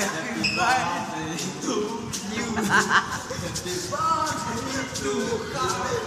Happy birthday to you. Happy to you.